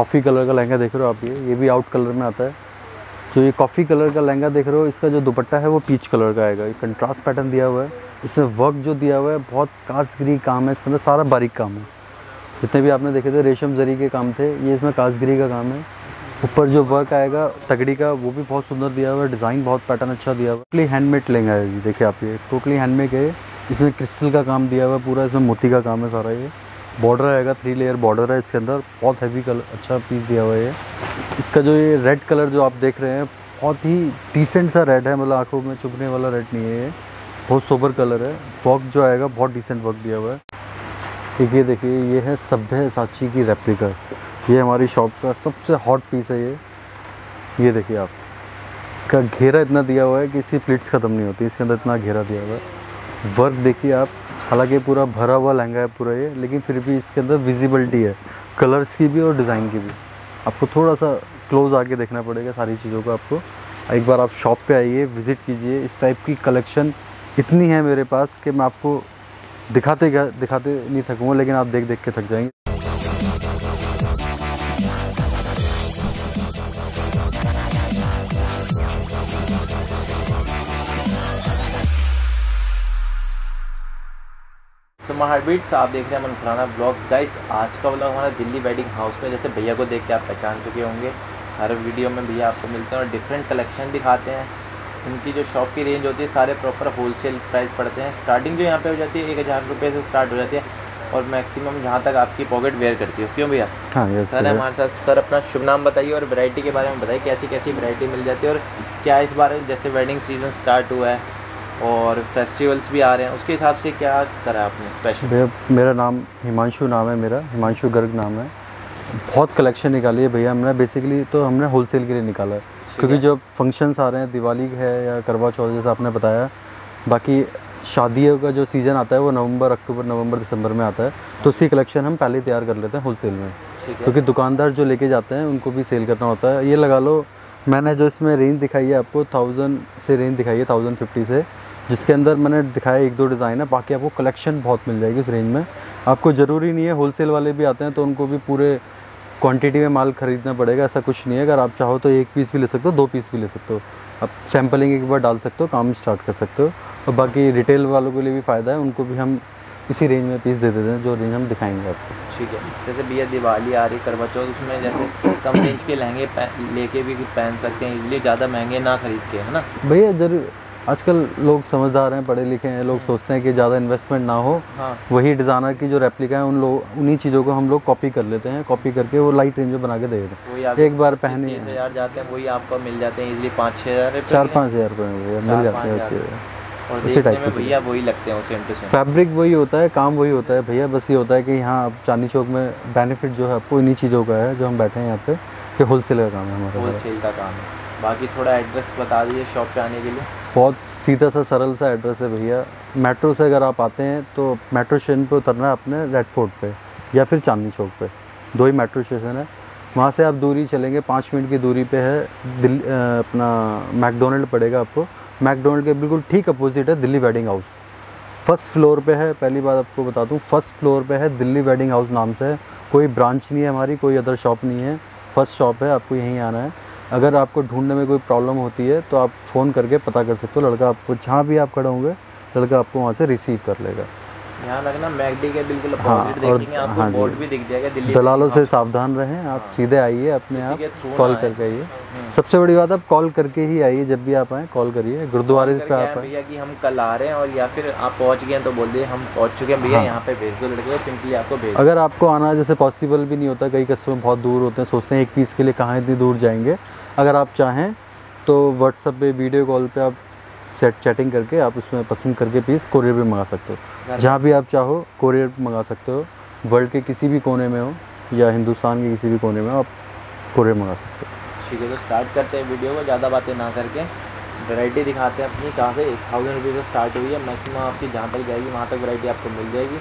Coffee colour का लहंगा देख रहे हो आप ये? ये भी आउट कलर में आता है। जो ये कॉफ़ी कलर का लहंगा देख रहे हो, इसका जो दुपट्टा है वो पीच कलर का आएगा। ये कंट्रास्ट पैटर्न दिया हुआ है। इसमें वर्क जो दिया हुआ है, बहुत कासगरी काम है। इसके अंदर सारा बारीक काम है। जितने भी आपने देखे थे, रेशम जरी के काम थे, ये इसमें कासगरी का काम है। ऊपर जो वर्क आएगा, तगड़ी का, वो भी बहुत सुंदर दिया हुआ है। डिज़ाइन बहुत पैटर्न अच्छा दिया हुआ है। टोटली हैंडमेड लहंगा है देखिए आप ये। टोटली हैंडमेड है। इसमें क्रिस्टल का काम दिया हुआ है पूरा। इसमें मोती का काम है सारा ये। बॉर्डर आएगा थ्री लेयर बॉर्डर है इसके अंदर। बहुत हैवी कलर अच्छा पीस दिया हुआ है इसका जो ये रेड कलर जो आप देख रहे हैं, बहुत ही डिसेंट सा रेड है मतलब आँखों में चुभने वाला रेड नहीं है ये। बहुत सोबर कलर है। वर्क जो आएगा, बहुत डिसेंट वर्क दिया हुआ है। ठीक ये देखिए, ये है सभ्य साक्षी की रेप्लिका ये हमारी शॉप का सबसे हॉट पीस है ये। ये देखिए आप। इसका घेरा इतना दिया हुआ है कि इसकी प्लेट्स ख़त्म नहीं होती, इसके अंदर इतना घेरा दिया हुआ है। वर्क देखिए आप, हालाँकि पूरा भरा हुआ लहंगा है पूरा ये, लेकिन फिर भी इसके अंदर विजिबिलिटी है कलर्स की भी और डिज़ाइन की भी। आपको थोड़ा सा क्लोज आके देखना पड़ेगा सारी चीज़ों को आपको। एक बार आप शॉप पे आइए विज़िट कीजिए, इस टाइप की कलेक्शन इतनी है मेरे पास कि मैं आपको दिखाते दिखाते नहीं थकूँगा, लेकिन आप देख देख के थक जाएँगे। हार्टबीट्स आप देख रहे हैं मनफराना ब्लॉग्स गाइस आज का ब्लॉग हमारा दिल्ली वेडिंग हाउस में जैसे भैया को देख के आप पहचान चुके होंगे। हर वीडियो में भैया आपको मिलते हैं और डिफरेंट कलेक्शन दिखाते हैं। इनकी जो शॉप की रेंज होती है सारे प्रॉपर होलसेल प्राइस पड़ते हैं। स्टार्टिंग जो यहाँ पे हो जाती है एक हज़ार रुपये से स्टार्ट हो जाती है और मैक्सिमम जहाँ तक आपकी पॉकेट वेयर करती है। क्यों भैया? हाँ सर हमारे साथ सर अपना शुभ नाम बताइए और वैरायटी के बारे में बताइए कैसी कैसी वैरायटी मिल जाती है और क्या इस बार जैसे वेडिंग सीज़न स्टार्ट हुआ है। और फेस्टिवल्स भी आ रहे हैं। उसके हिसाब से क्या करा आपने स्पेशल भैया मेरा नाम हिमांशु नाम है मेरा हिमांशु गर्ग नाम है। बहुत कलेक्शन निकाली है भैया हमने। बेसिकली तो हमने होलसेल के लिए निकाला है। क्योंकि जो फ़ंक्शंस आ रहे हैं दिवाली है या करवा चौथ जैसा आपने बताया बाकी शादियों का जो सीज़न आता है वो नवंबर अक्टूबर नवंबर दिसंबर में आता है। तो उसकी कलेक्शन हम पहले तैयार कर लेते हैं होलसेल में। क्योंकि दुकानदार जो लेके जाते हैं उनको भी सेल करना होता है। ये लगा लो मैंने जो इसमें रेंज दिखाई है आपको थाउज़ेंड से रेंज दिखाई है थाउज़ेंड फिफ्टी से। जिसके अंदर मैंने दिखाया एक दो डिज़ाइन है बाकी आपको कलेक्शन बहुत मिल जाएगी उस रेंज में। आपको ज़रूरी नहीं है होलसेल वाले भी आते हैं तो उनको भी पूरे क्वांटिटी में माल ख़रीदना पड़ेगा ऐसा कुछ नहीं है। अगर आप चाहो तो एक पीस भी ले सकते हो दो पीस भी ले सकते हो। आप सैम्पलिंग एक बार डाल सकते हो काम स्टार्ट कर सकते हो। और बाकी रिटेल वालों के लिए भी फ़ायदा है उनको भी हम इसी रेंज में पीस दे देते हैं जो रेंज हम दिखाएँगे आपको। ठीक है। जैसे भैया दिवाली आ रही करवा चौथ उसमें जैसे कम रेंज के लहंगे लेके भी पहन सकते हैं इसलिए ज़्यादा महँगे ना खरीद के है ना? भैया ज़रूर। आजकल लोग समझदार हैं पढ़े लिखे हैं लोग सोचते हैं कि ज़्यादा इन्वेस्टमेंट ना हो। हाँ। वही डिज़ाइनर की जो रेप्लिका है उन लोग उन्हीं चीज़ों को हम लोग कॉपी कर लेते हैं कॉपी करके वो लाइट रेंज में बना के दे देते हैं। एक बार पहने हज़ार जाते हैं वही आपको मिल जाते हैं इजली पाँच छः हज़ार चार पाँच हज़ार रुपये मिल जाते हैं और उसी type में भैया वही लगते हैं टू फैब्रिक वही होता है काम वही होता है भैया बस ये होता है कि यहाँ आप चांदी चौक में बेनिफिट जो है आपको इन्हीं चीज़ों का है जो हम बैठे हैं यहाँ पे कि होलसेल का काम है हमारा। होलसेल का काम है। बाकी थोड़ा एड्रेस बता दीजिए शॉप पे आने के लिए। बहुत सीधा सा, सरल सा एड्रेस है भैया। मेट्रो से अगर आप आते हैं तो मेट्रो स्टेशन पे उतरना है अपने रेड फोर्ट पे, या फिर चांदनी चौक पे। दो ही मेट्रो स्टेशन है। वहाँ से आप दूरी चलेंगे, पाँच मिनट की दूरी पे है दिल्ली अपना मैकडोनल्ड पड़ेगा आपको। मैकडोनल्ड के बिल्कुल ठीक अपोजिट है Delhi wedding house first floor पे है, पहली बात आपको बता दूँ फ़र्स्ट फ्लोर पे है दिल्ली वेडिंग हाउस नाम से। कोई ब्रांच नहीं है हमारी, कोई अदर शॉप नहीं है। फ़र्स्ट शॉप है, आपको यहीं आना है। अगर आपको ढूँढने में कोई प्रॉब्लम होती है तो आप फ़ोन करके पता कर सकते हो। लड़का आपको जहाँ भी आप खड़े होंगे लड़का आपको वहाँ से रिसीव कर लेगा। यहाँ लगना मैगडी के बिल्कुल हाँ, और- आपको हाँ बोर्ड भी दिख जाएगा दिल्ली दलालों से सावधान रहें आप सीधे आइए अपने आप कॉल करके आइए। सबसे बड़ी बात आप कॉल करके ही आइए जब भी आप आएँ कॉल करिए। गुरुद्वारे हाउस पे आप भैया कि हम कल आ रहे हैं और या फिर आप पहुँच गए हैं तो बोल दिए हम पहुँच चुके हैं भैया हाँ। यहाँ पे भेज दो लड़के सिंपली आपको भेज अगर आपको आना जैसे पॉसिबल भी नहीं होता कई कस्टमर बहुत दूर होते हैं सोचते हैं एक पीस के लिए कहाँ इतनी दूर जाएँगे? अगर आप चाहें तो व्हाट्सअप पे वीडियो कॉल पे आप सेट चैटिंग करके आप उसमें पसंद करके पीस कोरियर भी मंगा सकते हो। जहाँ भी आप चाहो कोरियर मंगा सकते हो। वर्ल्ड के किसी भी कोने में हो या हिंदुस्तान के किसी भी कोने में हो आप कोरियर मंगा सकते हो। ठीक है तो स्टार्ट करते हैं वीडियो को ज़्यादा बातें ना करके। वैरायटी दिखाते हैं अपनी कहाँ से एक थाउज़ेंड रुपीज़ से स्टार्ट हुई है। मैक्सिमम आपकी जहाँ तक जाएगी वहाँ तक वैरायटी आपको मिल जाएगी।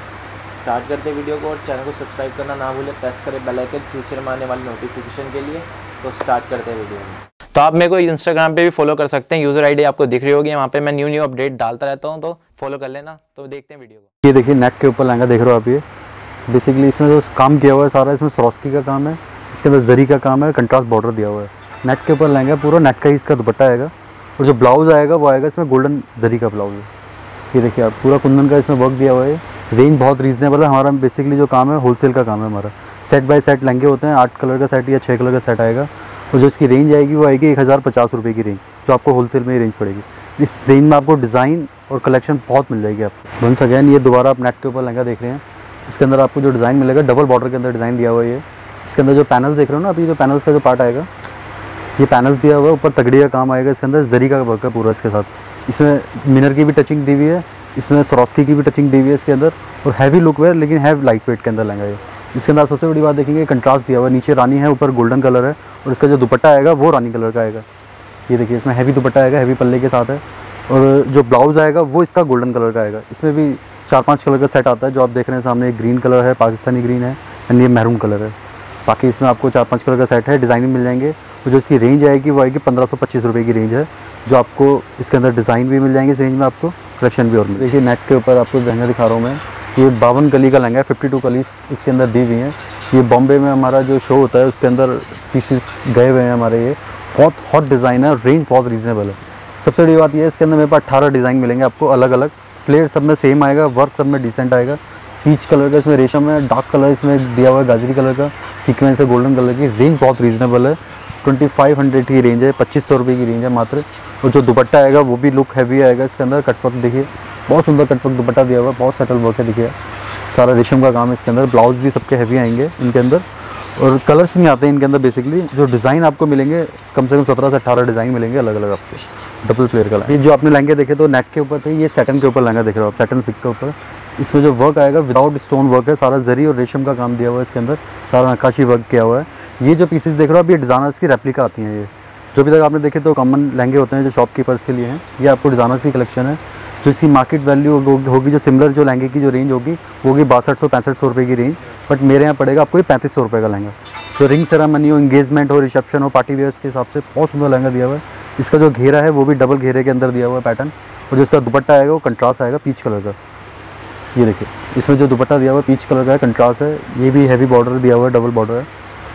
स्टार्ट करते हैं वीडियो को और चैनल को सब्सक्राइब करना ना भूलें। प्रेस करें बेल आइकन फ्यूचर में आने वाली नोटिफिकेशन के लिए। तो स्टार्ट करते हैं वीडियो में। तो आप मेरे को इंस्टाग्राम पे भी फॉलो कर सकते हैं। यूज़र आईडी आपको दिख रही होगी। वहाँ पे मैं न्यू न्यू अपडेट डालता रहता हूँ तो फॉलो कर लेना। तो देखते हैं वीडियो को। ये देखिए नेक के ऊपर लहंगा देख रहे हो आप ये। बेसिकली इसमें जो काम किया हुआ है सारा इसमें सरोस्की का काम है। इसके अंदर जरी का काम है कंट्रास्ट बॉर्डर दिया हुआ है। नेट के ऊपर लहंगा पूरा नेट का ही इसका दुपट्टा आएगा। और जो ब्लाउज आएगा वो आएगा इसमें गोल्डन जरी का ब्लाउज है। ये देखिए आप पूरा कुंदन का इसमें वर्क दिया हुआ है। रेंज बहुत रीजनेबल है। हमारा बेसिकली जो काम है होलसेल का काम है हमारा। सेट बाय सेट लहंगे होते हैं। आठ कलर का सेट या छः कलर का सेट आएगा। और जो इसकी रेंज आएगी वो आएगी एक हज़ार पचास रुपये की रेंज जो आपको होलसेल में ही रेंज पड़ेगी। इस रेंज में आपको डिज़ाइन और कलेक्शन बहुत मिल जाएगी आपको। वंस अगैन ये दोबारा आप नेट के ऊपर लहंगा देख रहे हैं। इसके अंदर आपको जो डिज़ाइन मिलेगा डबल बॉर्डर के अंदर डिज़ाइन दिया हुआ है इसके अंदर जो पैनल देख रहे हो ना, अभी जो पैनल्स का जो पार्ट आएगा, ये पैनल दिया हुआ है। ऊपर तगड़ी का काम आएगा इसके अंदर, जरी का वर्क है पूरा इसके साथ। इसमें मिनर की भी टचिंग दी हुई है, इसमें सरोस्की की भी टचिंग दी हुई है इसके अंदर। और हैवी लुक है लेकिन हैव लाइट वेट के अंदर लहंगा ये। इसके अंदर सबसे बड़ी बात देखेंगे कंट्रास्ट दिया हुआ है। नीचे रानी है, ऊपर गोल्डन कलर है और इसका जो दुपट्टा आएगा वो रानी कलर का आएगा। ये देखिए, इसमें हैवी दुपट्टा आएगा हैवी पल्ले के साथ है। और जो ब्लाउज़ आएगा वो इसका गोल्डन कलर का आएगा। इसमें भी चार पाँच कलर का सेट आता है, जो आप देख रहे हैं सामने ग्रीन कलर है, पाकिस्तानी ग्रीन है एंड ये मैरून कलर है। बाकी इसमें आपको चार पाँच कलर का सेट है डिज़ाइन भी मिल जाएँगे। और जो इसकी रेंज आएगी वो आएगी पंद्रह सौ पच्चीस रुपये की रेंज है, जो आपको इसके अंदर डिज़ाइन भी मिल जाएँगे इस रेंज में आपको कलेक्शन भी और देखिए नेट के ऊपर आपको लहंगा दिखा रहा हूँ मैं। ये बावन कली का लहंगा है फिफ्टी टू कलीस इसके अंदर दी हुई हैं। ये बॉम्बे में हमारा जो शो होता है, उसके अंदर पीसेस गए हुए हैं हमारे ये। बहुत हॉट डिज़ाइन है रेंज बहुत रीजनेबल है। सबसे बड़ी बात ये है, इसके अंदर मेरे पास अट्ठारह डिज़ाइन मिलेंगे आपको अलग अलग प्लेयर सब में सेम आएगा वर्क सब में डिसेंट आएगा। पीच कलर का इसमें रेशम है डार्क कलर इसमें दिया हुआ है, गाजरी कलर का सीक्वेंस है गोल्डन कलर की। रेंज बहुत रीजनेबल है। ट्वेंटी फाइव हंड्रेड की रेंज है, पच्चीस सौ रुपये की रेंज है मात्र। और जो दुपट्टा आएगा, वो भी लुक हैवी आएगा इसके अंदर। कटवर्क देखिए। बहुत सुंदर कटवर्क दुपट्टा दिया हुआ है, बहुत सेटल वर्क है, देखिए। सारा रेशम का काम है इसके अंदर। ब्लाउज भी सबके हैवी आएँगे इनके अंदर। और कलर्स नहीं आते हैं इनके अंदर बेसिकली जो डिज़ाइन आपको मिलेंगे, कम से कम सत्रह से अठारह डिज़ाइन मिलेंगे अलग अलग आपको। डबल प्लेयर का ये जो आपने लहंगे देखे तो नेक के ऊपर थे ये सेटन के ऊपर लहंगा देख रहे हो आप सेटन सिक के ऊपर। इसमें जो वर्क आएगा विदाउट स्टोन वर्क है, सारा जरी और रेशम का काम दिया हुआ है इसके अंदर। सारा नक्काशी वर्क किया हुआ है। ये जो पीसेस देख रहे हो आप, ये डिज़ाइनर्स की रेप्लिका आती हैं ये। जो भी तक आपने देखे तो कॉमन लहंगे होते हैं जो शॉपकीपर्स के लिए हैं, ये आपको डिज़ाइनर्स की कलेक्शन है। जो इसकी मार्केट वैल्यू होगी जो सिमिलर जो लहंगे की जो रेंज होगी, वो होगी बासठ सौ, पैंसठ सौ रुपये की रेंज बट मेरे यहाँ पड़ेगा आपको पैंतीस सौ रुपये का लहंगा। तो रिंग सेरामनी हो इंगेजमेंट हो रिसेप्शन हो पार्टी वेयर्स के हिसाब से बहुत सुंदर लहंगा दिया हुआ है। इसका जो घेरा है, वो भी डबल घेरे के अंदर दिया हुआ है पैटर्न और जो इसका दुपट्टा आएगा, वो कंट्रास्ट आएगा पीच कलर का। ये देखिए, इसमें जो दुपट्टा दिया हुआ है पीच कलर का है कंट्रास्ट है, ये भी हैवी बॉर्डर दिया हुआ है डबल बॉर्डर है।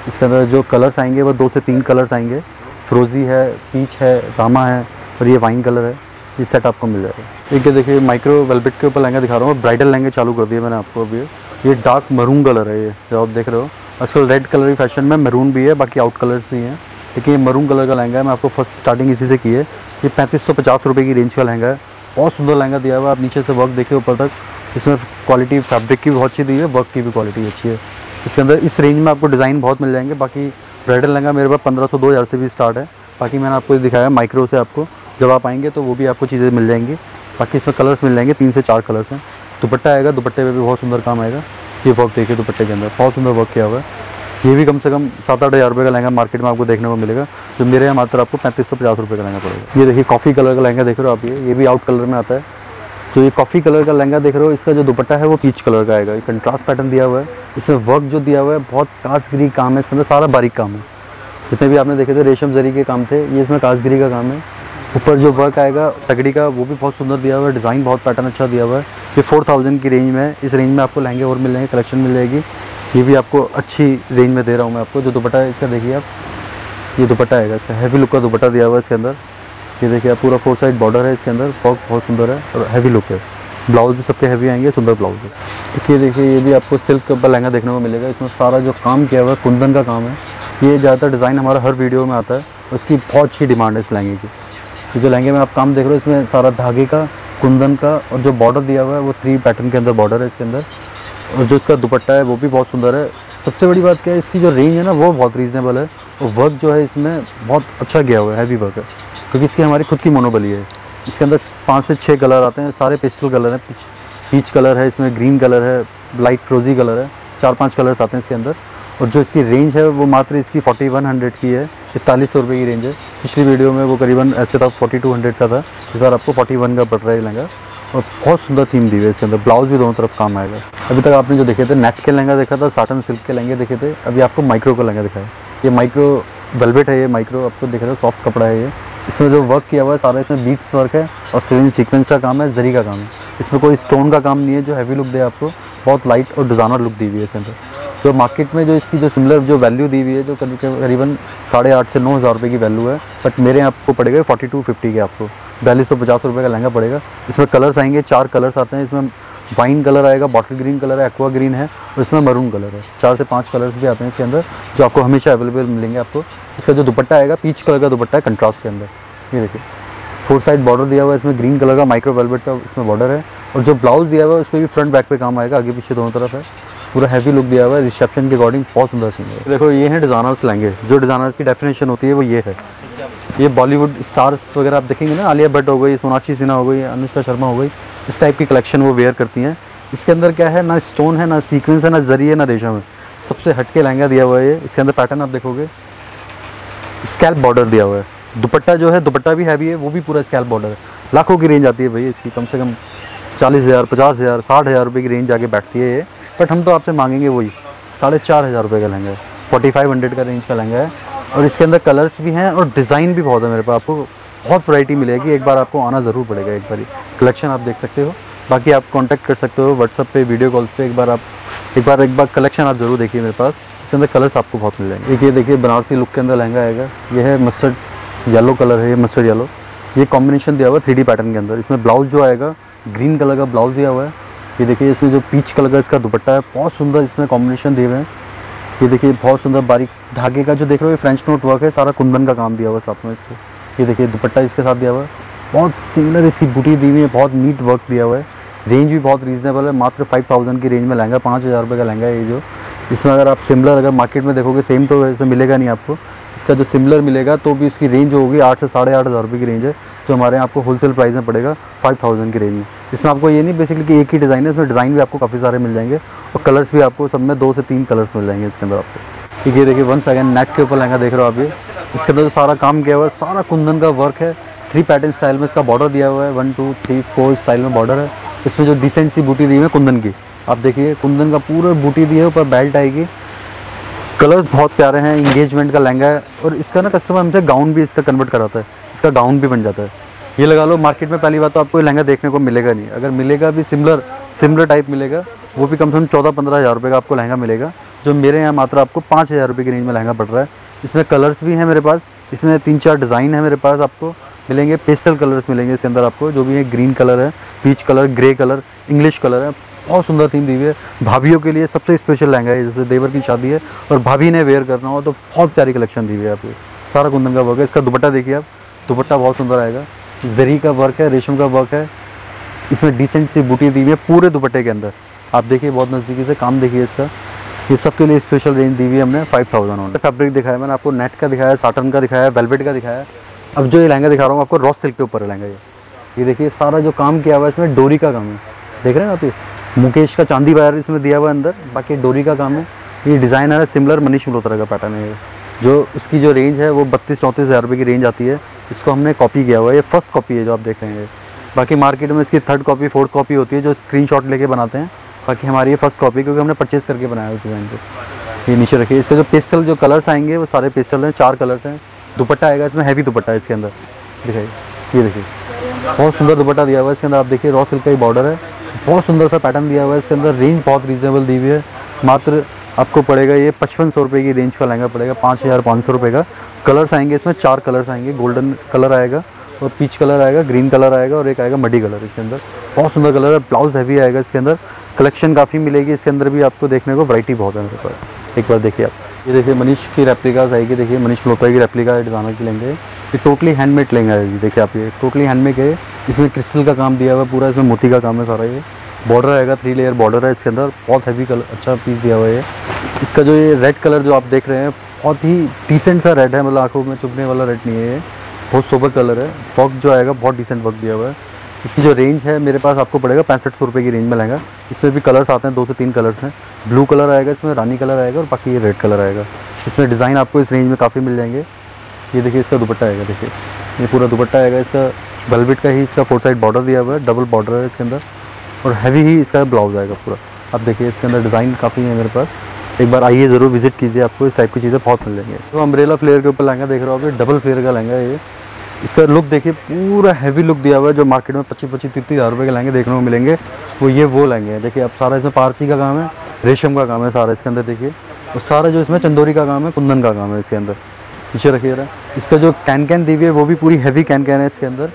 इसके अंदर जो कलर्स आएँगे, वो दो से तीन कलर्स आएँगे। फ्रोज़ी है पीच है रामा है, और ये वाइन कलर है। ये सेट आपको मिल जाएगा। एक ये देखिए माइक्रो वेलवेट के ऊपर लहंगा दिखा रहा हूँ ब्राइडल लहंगे चालू कर दिए मैंने आपको अभी। ये डार्क मरून कलर है ये, जो आप देख रहे हो। आजकल रेड कलर की फ़ैशन में मरून भी है, बाकी आउट कलर्स भी हैं। लेकिन ये मरून कलर का लहंगा है, मैं आपको फ़र्स्ट स्टार्टिंग इसी से की है। ये पैंतीस सौ पचास रुपये की रेंज का लहंगा है। बहुत सुंदर लहंगा दिया हुआ है, आप नीचे से वर्क देखिए ऊपर तक। इसमें क्वालिटी फैब्रिक की भी बहुत अच्छी दी है वर्क की भी क्वालिटी अच्छी है। इसके अंदर इस रेंज में आपको डिज़ाइन बहुत मिल जाएँगे, बाकी ब्राइडल लहंगा मेरे पास पंद्रह सौ, दो हज़ार से भी स्टार्ट है। बाकी मैंने आपको दिखाया माइक्रो से आपको। जब आप आएँगे तो वो भी आपको चीज़ें मिल जाएँगी। बाकी इसमें कलर्स मिल जाएँगे, तीन से चार कलर्स हैं। दुपट्टा आएगा, दुपट्टे पे भी बहुत सुंदर काम आएगा। ये वर्क देखिए दुपट्टे के अंदर, बहुत सुंदर वर्क किया हुआ है। ये भी कम से कम सात आठ हज़ार रुपये का लहंगा मार्केट में आपको देखने को मिलेगा। जो मेरे यहाँ मात्र आपको पैंतीस सौ पचास रुपये का लहंगा पड़ेगा। ये देखिए कॉफ़ी कलर का लहंगा देख रहे हो आप ये। ये भी आउट कलर में आता है। जो ये कॉफ़ी कलर का लहंगा देख रहे हो, इसका जो दुपट्टा है वो पीच कलर का आएगा। ये कंट्रास्ट पैटर्न दिया हुआ है। इसमें वर्क जो दिया हुआ है, बहुत कासगिरी काम है। अंदर सारा बारीक काम है। जितने भी आपने देखे थे रेशम जरी के काम थे, ये इसमें कासगिरी का काम है। ऊपर जो वर्क आएगा, तगड़ी का, वो भी बहुत सुंदर दिया हुआ है डिज़ाइन बहुत पैटर्न अच्छा दिया हुआ है। ये फोर थाउज़ेंड की रेंज में इस रेंज में आपको लहंगे और मिल जाएँगे कलेक्शन मिल जाएगी। ये भी आपको अच्छी रेंज में दे रहा हूँ मैं आपको। जो दुपट्टा है, इसका देखिए आप। ये दुपट्टा आएगा, इसका हैवी लुक का दुपट्टा दिया हुआ है इसके अंदर। ये देखिए आप, पूरा फोर साइड बॉर्डर है इसके अंदर। वर्क बहुत सुंदर है और हैवी लुक है। ब्लाउज भी सबके हैवी आएँगे, सुंदर ब्लाउज है। देखिए देखिए, ये भी आपको सिल्क के लहंगा देखने को मिलेगा। इसमें सारा जो काम किया हुआ है, कुंदन का काम है। ये ज़्यादातर डिज़ाइन हमारा हर वीडियो में आता है। उसकी बहुत अच्छी डिमांड है इस लहंगे की। ये जो लहंगे में आप काम देख रहे हो, इसमें सारा धागे का, कुंदन का और जो बॉर्डर दिया हुआ है, वो थ्री पैटर्न के अंदर बॉर्डर है इसके अंदर। और जो इसका दुपट्टा है, वो भी बहुत सुंदर है। सबसे बड़ी बात क्या है, इसकी जो रेंज है ना, वो बहुत रीजनेबल है। और वर्क जो है इसमें बहुत अच्छा गया हुआ है हैवी वर्क है। क्योंकि इसकी हमारी खुद की मोनोबली है। इसके अंदर पाँच से छः कलर आते हैं, सारे पेस्टल कलर हैं। पीच कलर है, इसमें ग्रीन कलर है लाइट फ्रोजी कलर है। चार पाँच कलर्स आते हैं इसके अंदर। और जो इसकी रेंज है, वो मात्र इसकी फोर्टी वन हंड्रेड की है। इकतालीस सौ रुपये की रेंज है। पिछली वीडियो में वो करीबन ऐसे था फोर्टी टू हंड्रेड का था। इस बार आपको फोर्टी वन का पड़ रहा है लहंगा और बहुत सुंदर थीम दी हुई है इसके अंदर। ब्लाउज भी दोनों तरफ़ काम आएगा। अभी तक आपने जो देखे थे नेट के लहंगा देखा था साटन सिल्क के लहंगे देखे थे, अभी आपको माइक्रो का लहंगा दिखाया। ये माइक्रो वेलवेट है, ये माइक्रो आपको देखा था सॉफ्ट कपड़ा है ये। इसमें जो वर्क किया हुआ है, सारा इसमें बीट्स वर्क है और सिविन सीक्वेंस का काम है जरी का काम है। इसमें कोई स्टोन का काम नहीं है, जो हैवी लुक दे आपको। बहुत लाइट और डिज़ाइनर लुक दी हुई है इसके अंदर। जो मार्केट में जो इसकी जो सिमिलर जो वैल्यू दी हुई है, जो करीब करीबन साढ़े आठ से नौ हज़ार रुपये की वैल्यू है बट मेरे आपको पड़ेगा फोर्टी टू फिफ्टी के आपको। बयालीस सौ पचास रुपये का लहंगा पड़ेगा। इसमें कलर्स आएँगे, चार कलर्स आते हैं। इसमें वाइन कलर आएगा बॉटल ग्रीन कलर है एक्वा ग्रीन है, और इसमें मरून कलर है। चार से पाँच कलर्स भी आते हैं इसके अंदर, जो आपको हमेशा अवेलेबल मिलेंगे आपको। इसका जो दुपट्टा आएगा पीच कलर का दुपट्टा है कंट्रास्ट के अंदर। ये देखिए। फोर साइड बॉर्डर दिया हुआ है, इसमें ग्रीन कलर का माइक्रो वेलवेट का इसमें बॉर्डर है। और जो ब्लाउज दिया हुआ है उस पर भी फ्रंट बैक पे काम आएगा, आगे पीछे दोनों तरफ़ है। पूरा हैवी लुक दिया हुआ है। रिसेप्शन के अकॉर्डिंग बहुत सुंदर सीन है। देखो, ये हैं डिज़ाइनर्स लहंगे। जो डिज़ाइनर्स की डेफिनेशन होती है, वो ये है। ये बॉलीवुड स्टार्स वगैरह आप देखेंगे ना आलिया भट्ट हो गई सोनाक्षी सिन्हा हो गई अनुष्का शर्मा हो गई, इस टाइप की कलेक्शन वो वेयर करती हैं। इसके अंदर क्या है, ना स्टोन है, ना सीक्वेंस है, ना जरी है, ना रेशम है। सबसे हटके लहंगा दिया हुआ है ये। इसके अंदर पैटर्न आप देखोगे। स्कैल्प बॉर्डर दिया हुआ है। दुपट्टा जो है, दुपट्टा भी हैवी है, वो भी पूरा स्कैल्प बॉर्डर है। लाखों की रेंज आती है भैया इसकी कम से कम चालीस हज़ार, पचास हज़ार, साठ हज़ार रुपये की रेंज आके बैठती है ये। बट हम तो आपसे मांगेंगे वही, साढ़े चार हज़ार रुपये का लहंगा है। फोर्टी फाइव हंड्रेड का रेंज का लहंगा है। और इसके अंदर कलर्स भी हैं और डिज़ाइन भी बहुत है मेरे पास। आपको बहुत वैरायटी मिलेगी। एक बार आपको आना ज़रूर पड़ेगा एक बार। कलेक्शन आप देख सकते हो। बाकी आप कांटेक्ट कर सकते हो व्हाट्सअप पे वीडियो कॉल्स पे। एक बार आप, एक बार एक बार कलेक्शन आप ज़रूर देखिए मेरे पास। इसके अंदर कलर्स आपको बहुत मिल जाएँगे। एक ये देखिए बनारसी लुक के अंदर लहंगा आएगा। ये है मस्टर्ड येलो कलर है, ये मस्टर्ड येलो ये कॉम्बिनेशन दिया हुआ है थ्री पैटर्न के अंदर। इसमें ब्लाउज जो आएगा ग्रीन कलर का ब्लाउज दिया हुआ है। ये देखिए इसमें जो पीच कलर का इसका दुपट्टा है, बहुत सुंदर इसमें कॉम्बिनेशन दिए हुए हैं। ये देखिए बहुत सुंदर बारीक धागे का जो देख रहे हो फ्रेंच नोट वर्क है, सारा कुंदन का काम दिया हुआ साथ में इसको। ये देखिए दुपट्टा इसके साथ दिया हुआ है। बहुत सिमिलर इसकी बूटी दी हुई है, बहुत नीट वर्क दिया हुआ है। रेंज भी बहुत रीजनेबल है, मात्र फाइव थाउज़ेंड की रेंज में लहंगा, पाँच हज़ार रुपये का लहंगा है ये जो। इसमें अगर आप सिमिलर अगर मार्केट में देखोगे सेम तो वैसे मिलेगा नहीं आपको। इसका जो सिमिलर मिलेगा तो भी इसकी रेंज होगी आठ से साढ़े आठ हज़ार रुपये की रेंज है, जो हमारे यहाँ आपको होलसेल प्राइस में पड़ेगा फाइव थाउज़ेंड की रेंज में। इसमें आपको ये नहीं बेसिकली कि एक ही डिज़ाइन है, इसमें डिज़ाइन भी आपको काफ़ी सारे मिल जाएँगे और कलर्स भी आपको सब में दो से तीन कलर्स मिल जाएँगे इसके अंदर आपको। है, देखिए वन सेकेंड नेट के ऊपर लहंगा देख रहे हो आप ये। इसके अंदर जो सारा काम किया हुआ है, सारा कुंदन का वर्क है। थ्री पैटर्न स्टाइल में इसका बॉर्डर दिया हुआ है। One two three four style में बॉर्डर है। इसमें जो डिसेंट सी बूटी दी है कुंदन की। आप देखिए, कुंदन का पूरा बूटी दी है, ऊपर बेल्ट आएगी। कलर्स बहुत प्यारे हैं इंगेजमेंट का लहंगा है। और इसका ना कस्टमर हमसे गाउन भी इसका कन्वर्ट कराता है। इसका गाउन भी बन जाता है। ये लगा लो मार्केट में पहली बात तो आपको लहंगा देखने को मिलेगा नहीं। अगर मिलेगा भी सिमिलर सिमिलर टाइप मिलेगा, वो भी कम से कम चौदह पंद्रह हज़ार रुपये का आपको लहंगा मिलेगा, जो मेरे यहाँ मात्र आपको पाँच हज़ार रुपये की रेंज में लहंगा पड़ रहा है। इसमें कलर्स भी हैं मेरे पास, इसमें तीन चार डिज़ाइन है मेरे पास आपको, मिलेंगे पेस्टल कलर्स मिलेंगे इसके अंदर आपको, जो भी है ग्रीन कलर है peach colour grey colour English colour है। बहुत सुंदर थीम दी हुई है। भाभीियों के लिए सबसे स्पेशल लहंगा है जैसे देवर की शादी है और भाभी ने वेयर करना हो तो बहुत प्यारी कलेक्शन दी हुई है आपको। सारा कुंदन का वर्क है। इसका दुपट्टा देखिए आप, दुपट्टा बहुत सुंदर आएगा। जरी का वर्क है, रेशम का वर्क है, इसमें डिसेंट सी बूटी दी हुई है पूरे दुपट्टे के अंदर। आप देखिए, बहुत नज़दीकी से काम देखिए इसका। ये सब के लिए स्पेशल रेंज दी हुई है हमने फाइव थाउज़ेंड फैब्रिक दिखाया मैंने आपको नेट का दिखाया साटन का दिखाया वेलवेट का दिखाया। अब जो ये लहंगा दिखा रहा हूँ, आपको रॉस सिल्क के ऊपर लहंगा ये। ये देखिए, सारा जो काम किया हुआ है, इसमें डोरी का काम है। देख रहे हैं आप ये? मुकेश का चांदी वायर इसमें दिया हुआ है अंदर, बाकी डोरी का काम है। ये डिज़ाइन है सिमिलर मनीष मल्होत्रा का पैटर्न है जो उसकी जो रेंज है वो बत्तीस, चौंतीस हज़ार रुपये की रेंज आती है। इसको हमने कॉपी किया हुआ है। ये फ़र्स्ट कॉपी है जो आप देख रहे हैं। बाकी मार्केट में इसकी थर्ड कॉपी फोर्थ कॉपी होती है जो स्क्रीन शॉट लेके बनाते हैं। बाकी हमारी ये फ़र्स्ट कॉपी क्योंकि हमने परचेज़ करके बनाया है डिज़ाइन को। ये नीचे रखिए। इसके जो पेस्टल जो कलर्स आएँगे, वो सारे पेस्टल हैं, चार कलर्स हैं। दुपट्टा आएगा, इसमें हैवी दुपट्टा है इसके अंदर। दिखाइए। ये देखिए। बहुत सुंदर दुपट्टा दिया हुआ है इसके अंदर। आप देखिए रॉ सिल्क का ही बॉर्डर है। बहुत सुंदर सा पैटर्न दिया हुआ है इसके अंदर। रेंज बहुत रीजनेबल दी हुई है। मात्र आपको पड़ेगा ये पचपन सौ रुपये की रेंज का लहंगा पड़ेगा, पाँच हज़ार पाँच सौ रुपये का। कलर्स आएँगे इसमें, चार कलर्स आएँगे गोल्डन कलर आएगा और पीच कलर आएगा ग्रीन कलर आएगा और एक आएगा मडी कलर इसके अंदर। बहुत सुंदर कलर है ब्लाउज हैवी आएगा इसके अंदर। कलेक्शन काफ़ी मिलेगी इसके अंदर भी आपको देखने को वैरायटी बहुत है मेरे पास। एक बार देखिए आप। ये देखिए मनीष की रेप्लिकाज आएगी, देखिए मनीष मल्होत्रा की रेप्लिका डिज़ाइनर की लेंगे ये टोटली हैंडमेड लेंगे देखिए आप ये। टोटली हैंडमेड है, इसमें क्रिस्टल का काम दिया हुआ है पूरा, इसमें मोती का काम है सारा ये। बॉर्डर आएगा थ्री लेयर बॉर्डर है इसके अंदर। बहुत हैवी कलर अच्छा पीस दिया हुआ है इसका जो ये रेड कलर जो आप देख रहे हैं, बहुत ही डिसेंट सा रेड है मतलब आँखों में चुभने वाला रेड नहीं है बहुत सोबर कलर है। वर्क जो आएगा, बहुत डिसेंट वर्क दिया हुआ है। इसकी जो रेंज है, मेरे पास आपको पड़ेगा पैंसठ सौ रुपये की रेंज में लहंगा। इसमें भी कलर्स आते हैं, दो से तीन कलर्स हैं। ब्लू कलर आएगा, इसमें रानी कलर आएगा और बाकी ये रेड कलर आएगा। इसमें डिज़ाइन आपको इस रेंज में काफ़ी मिल जाएँगे। ये देखिए, इसका दुपट्टा आएगा, देखिए। ये पूरा दुपट्टा आएगा, इसका वेलवेट का ही इसका फोर साइड बॉर्डर दिया हुआ है डबल बॉर्डर है इसके अंदर। और हैवी ही इसका ब्लाउज आएगा पूरा। आप देखिए, इसके अंदर डिज़ाइन काफ़ी है मेरे पास। एक बार आइए, ज़रूर विज़िट कीजिए आपको, इस टाइप की चीज़ें बहुत मिल जाएँगी। तो अम्ब्रेला फ्लेयर के ऊपर लहंगा देख रहे हो आप डबल फ्लेयर का लहंगा ये। इसका लुक देखिए, पूरा हैवी लुक दिया हुआ है, जो मार्केट में पच्चीस पच्चीस तीस हज़ार रुपये के लहंगे देखने को मिलेंगे। वो ये, वो लहंगे हैं। देखिए, अब सारा इसमें पारसी का काम है, रेशम का काम है सारा इसके अंदर देखिए। और सारा जो इसमें चंदोरी का काम है, कुंदन का काम है इसके अंदर। नीचे रखिए रहा इसका जो कैन कैन दी हुई है, वो भी पूरी हैवी कैन कैन है इसके अंदर।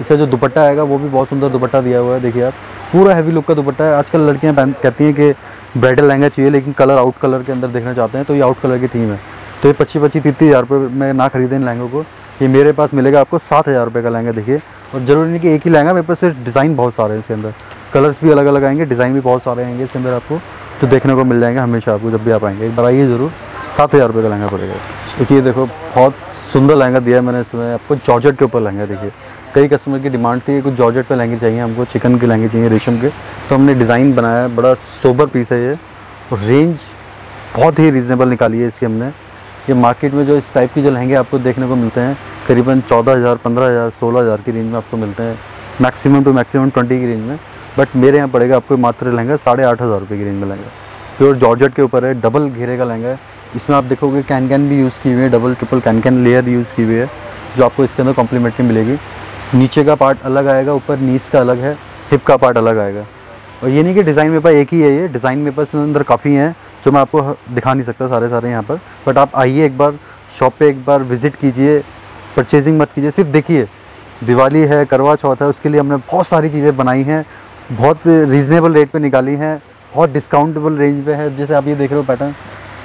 इसका जो दुपट्टा आएगा, वो भी बहुत सुंदर दुपट्टा दिया हुआ है, देखिए आप। पूरा हैवी लुक का दुपट्टा है। आजकल लड़कियाँ पहन कहती हैं कि ब्राइडल लहंगा चाहिए, लेकिन कलर आउट कलर के अंदर देखना चाहते हैं तो ये आउट कलर की थीम है। तो ये पच्चीस पच्चीस तीस हज़ार रुपये में ना खरीदें इन लहंगों को। ये मेरे पास मिलेगा आपको सात हज़ार रुपये का लहंगा, देखिए। और ज़रूरी नहीं कि एक ही लहंगा, मेरे पास सिर्फ़ डिज़ाइन बहुत सारे हैं इसके अंदर। कलर्स भी अलग अलग आएँगे डिज़ाइन भी बहुत सारे आएँगे इसके अंदर आपको। तो देखने को मिल जाएँगे हमेशा आपको जब भी आप आएँगे। एक बार आइए ज़रूर, सात हज़ार रुपये का लहंगा पड़ेगा। देखिए देखो, बहुत सुंदर लहंगा दिया है मैंने इसमें। आपको जॉर्जेट के ऊपर लहंगा देखिए। कई कस्टमर की डिमांड थी, कुछ जॉर्जेट पे लहंगे चाहिए, हमको चिकन के लहंगे चाहिए, रेशम के। तो हमने डिज़ाइन बनाया है, बड़ा सोबर पीस है ये। और रेंज बहुत ही रीज़नेबल निकाली है इसकी हमने। ये मार्केट में जो इस टाइप के जो लहंगे आपको देखने को मिलते हैं, करीबन चौदह हज़ार, पंद्रह हज़ार, सोलह हज़ार की रेंज में आपको मिलते हैं। मैक्सिमम टू मैक्सिमम ट्वेंटी की रेंज में। बट मेरे यहाँ पड़ेगा आपको मात्र लहंगा साढ़े आठ हज़ार रुपये की रेंज में लहंगा। प्योर जॉर्जेट के ऊपर है डबल घेरे का लहंगा है। इसमें आप देखोगे कैन कैन भी यूज़ की हुई है double triple can can layer use की हुई है, जो आपको इसके अंदर कॉम्प्लीमेंट्री मिलेगी। नीचे का पार्ट अलग आएगा, ऊपर नीस का अलग है हिप का पार्ट अलग आएगा। और ये नहीं कि डिज़ाइन मेरे पास एक ही है ये डिज़ाइन मेरे पास अंदर काफ़ी हैं, जो मैं आपको दिखा नहीं सकता सारे सारे यहाँ पर। बट आप आइए एक बार शॉप पे एक बार विज़िट कीजिए परचेजिंग मत कीजिए, सिर्फ़ देखिए। दिवाली है, करवा चौथ है, उसके लिए हमने बहुत सारी चीज़ें बनाई हैं, बहुत रीज़नेबल रेट पे निकाली हैं, बहुत डिस्काउंटेबल रेंज पे है। जैसे आप ये देख रहे हो पैटर्न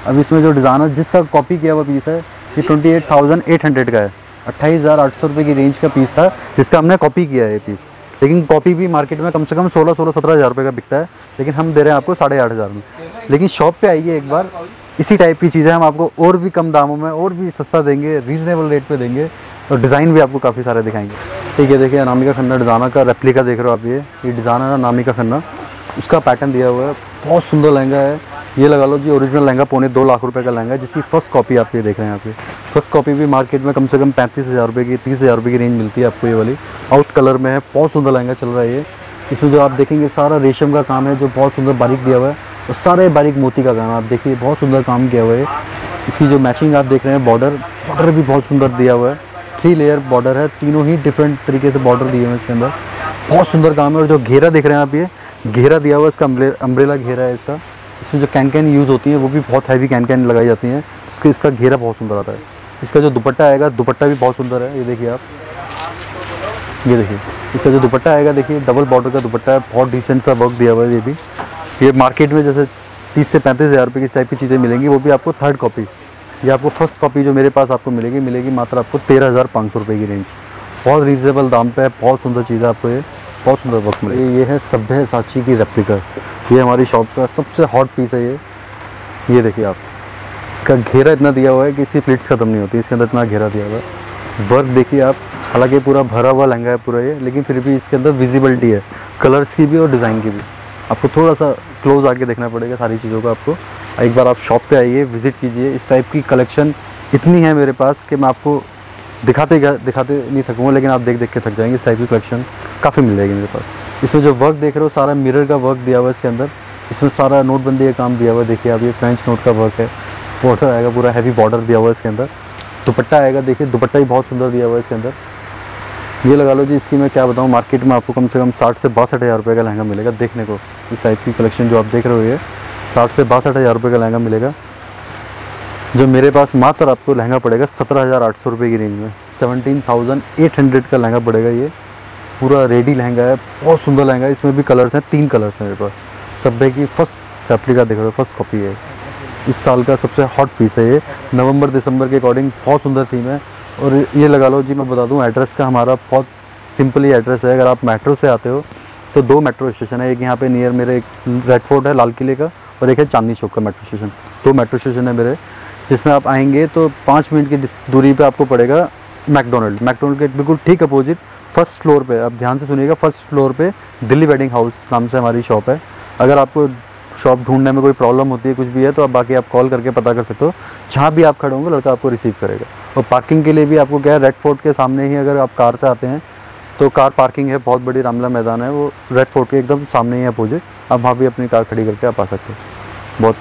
अब इसमें जो डिज़ाइन है, जिसका कॉपी किया हुआ पीस है, ये twenty eight thousand eight hundred का है। अट्ठाईस हज़ार आठ सौ रुपये की रेंज का पीस था, जिसका हमने कॉपी किया है ये पीस लेकिन कॉपी भी मार्केट में कम से कम सोलह सोलह, सत्रह हज़ार रुपये का बिकता है, लेकिन हम दे रहे हैं आपको साढ़े आठ हज़ार में। लेकिन शॉप पे आइए एक बार, इसी टाइप की चीज़ें हम आपको और भी कम दामों में, और भी सस्ता देंगे रीज़नेबल रेट पे देंगे, और डिज़ाइन भी आपको काफ़ी सारे दिखाएँगे। ठीक है, देखिए नामिका खन्ना डिज़ाना का रेप्लिका देख रहे हो आप ये। ये डिज़ाइन है नामिका खन्ना। उसका पैटर्न दिया हुआ है, बहुत सुंदर लहंगा है। ये लगा लो जी ओरिजिनल लहंगा पौने दो लाख रुपए का लहंगा है, जिसकी फ़र्स्ट कॉपी आप ये देख रहे हैं यहाँ पे। फ़र्स्ट कॉपी भी मार्केट में कम से कम पैंतीस हज़ार रुपये की, तीस हज़ार रुपये की रेंज मिलती है आपको ये वाली। आउट कलर में है, बहुत सुंदर लहंगा चल रहा है ये। इसमें जो आप देखेंगे, सारा रेशम का काम है, जो बहुत सुंदर बारीक दिया हुआ है, और सारे बारीक मोती का काम आप देखिए, बहुत सुंदर काम किया हुआ है इसकी जो मैचिंग आप देख रहे हैं बॉर्डर बॉर्डर भी बहुत सुंदर दिया हुआ है। थ्री लेयर बॉर्डर है, तीनों ही डिफरेंट तरीके से बॉर्डर दिए हुए इसके अंदर। बहुत सुंदर काम है, और जो घेरा देख रहे हैं आप ये, घेरा दिया हुआ है, इसका अम्ब्रेला घेरा है इसका। इसमें जो कैन कैन यूज़ होती है, वो भी बहुत हैवी कैन कैन लगाई जाती हैं। इसके, इसका घेरा बहुत सुंदर आता है। इसका जो दुपट्टा आएगा, दुपट्टा भी बहुत सुंदर है, ये देखिए आप। ये देखिए, इसका जो दुपट्टा आएगा, देखिए डबल बॉर्डर का दुपट्टा है, बहुत डिसेंट सा वर्क दिया हुआ है ये भी। ये मार्केट में जैसे तीस से पैंतीस हज़ार रुपये की टाइप की चीज़ें मिलेंगी, वो भी आपको थर्ड कॉपी ये आपको फ़र्स्ट कॉपी जो मेरे पास आपको मिलेगी मिलेगी मात्र आपको तेरह हज़ार पाँच सौ रुपये की रेंज बहुत रीजनेबल दाम पे है, बहुत सुंदर चीज़ है आपको ये, बहुत सुंदर वर्क मिलेगी। ये है सभ्य साक्षी की रेप्लिका ये हमारी शॉप का सबसे हॉट पीस है ये। ये देखिए आप। इसका घेरा इतना दिया हुआ है कि इसकी प्लेट्स ख़त्म नहीं होती, इसके अंदर इतना घेरा दिया हुआ है। वर्क देखिए आप, हालाँकि पूरा भरा हुआ, लहंगा है पूरा ये, लेकिन फिर भी इसके अंदर विजिबिलिटी है कलर्स की भी और डिज़ाइन की भी। आपको थोड़ा सा क्लोज आके देखना पड़ेगा सारी चीज़ों का आपको। एक बार आप शॉप पे आइए विज़िट कीजिए। इस टाइप की कलेक्शन इतनी है मेरे पास कि मैं आपको दिखाते दिखाते नहीं थकूँगा, लेकिन आप देख देख के थक जाएँगे। इस टाइप की कलेक्शन काफ़ी मिल जाएगी मेरे पास। इसमें जो वर्क देख रहे हो, सारा मिरर का वर्क दिया हुआ है इसके अंदर। इसमें सारा नोटबंदी का काम दिया हुआ है। देखिए आप ये फ्रेंच नोट का वर्क है। बॉर्डर आएगा, पूरा हैवी बॉर्डर दिया हुआ है इसके अंदर। दुपट्टा आएगा, देखिए, दुपट्टा भी बहुत सुंदर दिया हुआ है इसके अंदर। ये लगा लो जी, इसकी मैं क्या बताऊँ मार्केट में आपको कम से कम साठ से बासठ हज़ार रुपये का लहंगा मिलेगा देखने को। इस टाइप की कलेक्शन जो आप देख रहे हो ये, साठ से बासठ हज़ार रुपये का लहंगा मिलेगा। जो मेरे पास मात्र आपको लहंगा पड़ेगा, सत्रह हज़ार आठ सौ रुपये की रेंज में। सेवनटीन थाउज़ेंड एट हंड्रेड का लहंगा पड़ेगा ये। पूरा रेडी लहंगा है, बहुत सुंदर लहंगा है। इसमें भी कलर्स हैं, तीन कलर्स हैं मेरे पास। सब्बे की फ़र्स्ट रेप्लिका देख रहे हो फ़र्स्ट कॉपी है। इस साल का सबसे हॉट पीस है ये। नवंबर दिसंबर के अकॉर्डिंग बहुत सुंदर थीम है। और ये लगा लो, जी मैं बता दूँ एड्रेस का हमारा बहुत सिंपल ही एड्रेस है। अगर आप मेट्रो से आते हो तो दो मेट्रो स्टेशन है। एक यहाँ पे नियर मेरे एक रेड फोर्ट है, लाल किले का, और एक है चांदनी चौक का मेट्रो स्टेशन दो मेट्रो स्टेशन है मेरे, जिसमें आप आएँगे तो पाँच मिनट की दूरी पे आपको पड़ेगा मैकडोनल्ड मैकडोनल्ड के बिल्कुल ठीक अपोजिट फ़र्स्ट फ्लोर पे, आप ध्यान से सुनिएगा, फ़र्स्ट फ्लोर पे दिल्ली वेडिंग हाउस नाम से हमारी शॉप है। अगर आपको शॉप ढूँढने में कोई प्रॉब्लम होती है, कुछ भी है तो आप बाकी आप कॉल करके पता कर सकते हो। जहाँ भी आप खड़े होंगे, लड़का आपको रिसीव करेगा। और पार्किंग के लिए भी आपको क्या है रेड फोर्ट के सामने ही अगर आप कार से आते हैं तो कार पार्किंग है, बहुत बड़ी रामला मैदान है, वो रेड फोर्ट के एकदम सामने ही अपोजिट आप वहाँ भी अपनी कार खड़ी करके आप आ सकते हो। बहुत